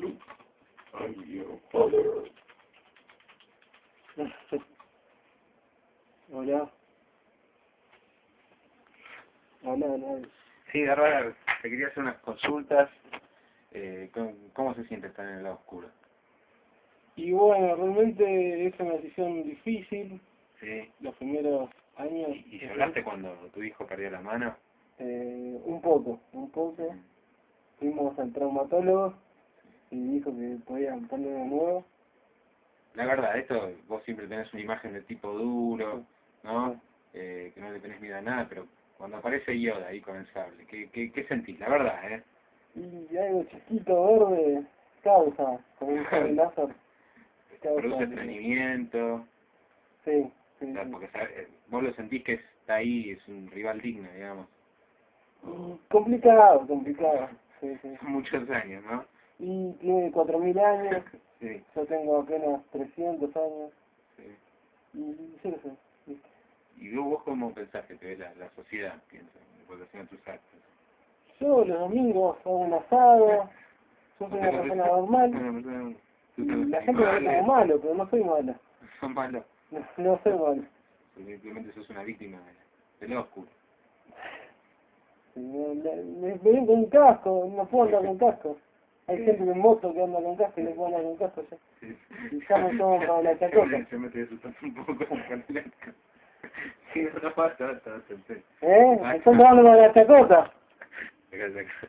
Look, I'm your father. Hola. Hola, hola. Sí, Bárbara, te quería hacer unas consultas. Eh, ¿cómo, cómo se siente estar en el lado oscuro? Y bueno, realmente es una decisión difícil. Sí. Los primeros años. ¿Y, y hablaste cuando tu hijo perdió la mano? Eh, un poco, un poco. Fuimos al traumatólogo y dijo que podían poner de nuevo. La verdad, esto, vos siempre tenés una imagen de tipo duro, ¿no? Eh, que no le tenés miedo a nada, pero cuando aparece Yoda ahí con el sable, ¿qué, qué, qué sentís? La verdad, ¿eh? Y algo chiquito verde causa, como un sable láser. Causa- Produce estreñimiento, Sí, sí, o sea, sí. porque sabe- vos lo sentís que está ahí, es un rival digno, digamos. Complicado, complicado. Sí, sí. Son muchos años, ¿no? Y tiene 4.000 años, Sí, yo tengo apenas 300 años. sí. Y sí, sí, ¿viste? ¿Y vos, cómo pensás que te ve la, la sociedad, piensa, en relación a tus actos? Yo los domingos hago un asado, yo soy una persona normal, y la gente me ve como malo, pero no soy malo. Son malos. No, no soy malo. Simplemente sos una víctima de, de lo oscuro. Me, me, me ven con casco, no puedo andar con casco. Hay gente en moto que anda con casco y no puedo andar con casco ya. Sí. Y ya me toman para la chacota. Yo me estoy asustando un poco con el Sí, no, basta, basta, basta, en serio. ¿Eh? Me están tomando para la chacota. Acá, acá.